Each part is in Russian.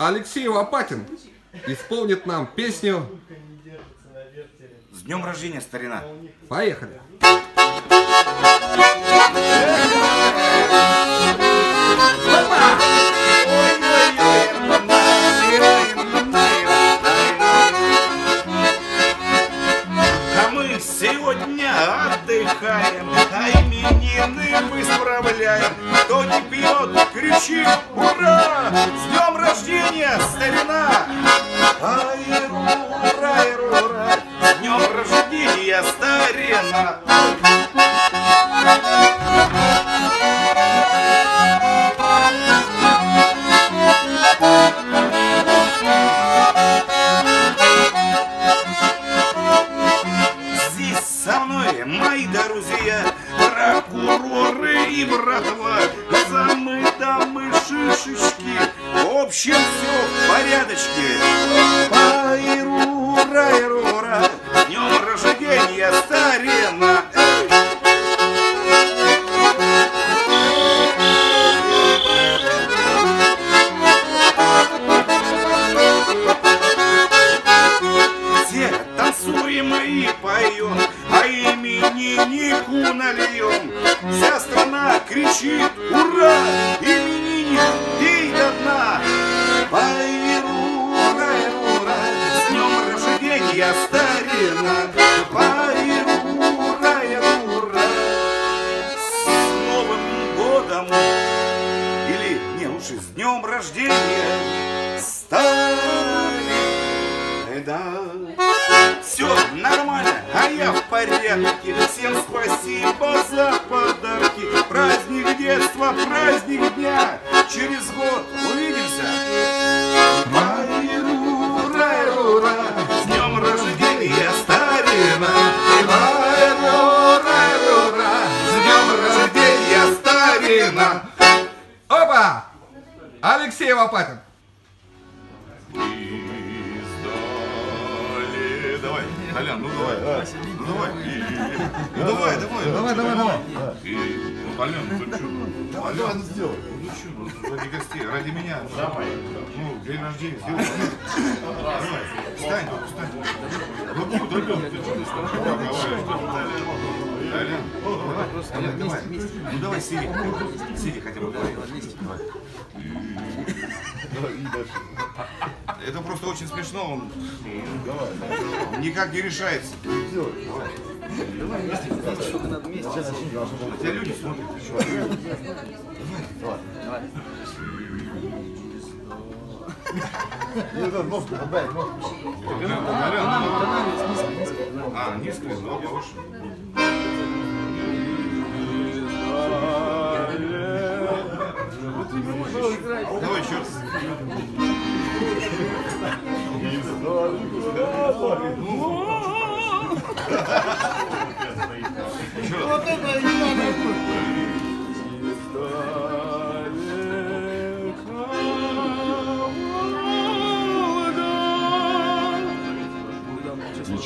Алексей Лопатин исполнит нам песню С днем рождения, старина! «Поехали». А мы сегодня отдыхаем, а именины мы справляем. Кто не пьет, кричит «Ура!» Рождения, старина! Ай-ра, ай-ра, С днем рождения, старина! Здесь со мной мои друзья, прокуроры и братва, общем все в порядочке. Пайрура, ирура, днем рождения, старина! Все танцуем и поем, а имениннику нальем. Вся страна кричит «Ура!» Рождения, старина! Пайрура, ирура, с Новым годом! Или, не, лучше, с днем рождения, старина! Все нормально, а я в порядке. Всем спасибо за подарки. Алексей Лопатин. Давай, Толян, ну давай, ну давай, ну давай, давай, Давай, давай, давай. ну Толян, ну что, ну Толян, ну сделай, ну что, ну ради гостей, ради меня, давай, ну день рождения, сделай, давай, встань, встань, ну Толян, ты что, давай, Толян, Толян, давай, ну давай, сиди, сиди хотя бы, давай, давай. Это просто очень смешно, он никак не решается. На тебя люди смотрят, ты что? А, низко, ну, повыше. Давай еще раз.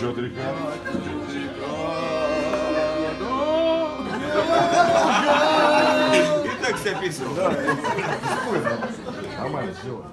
Ничего, три И так вся песня. Нормально, все.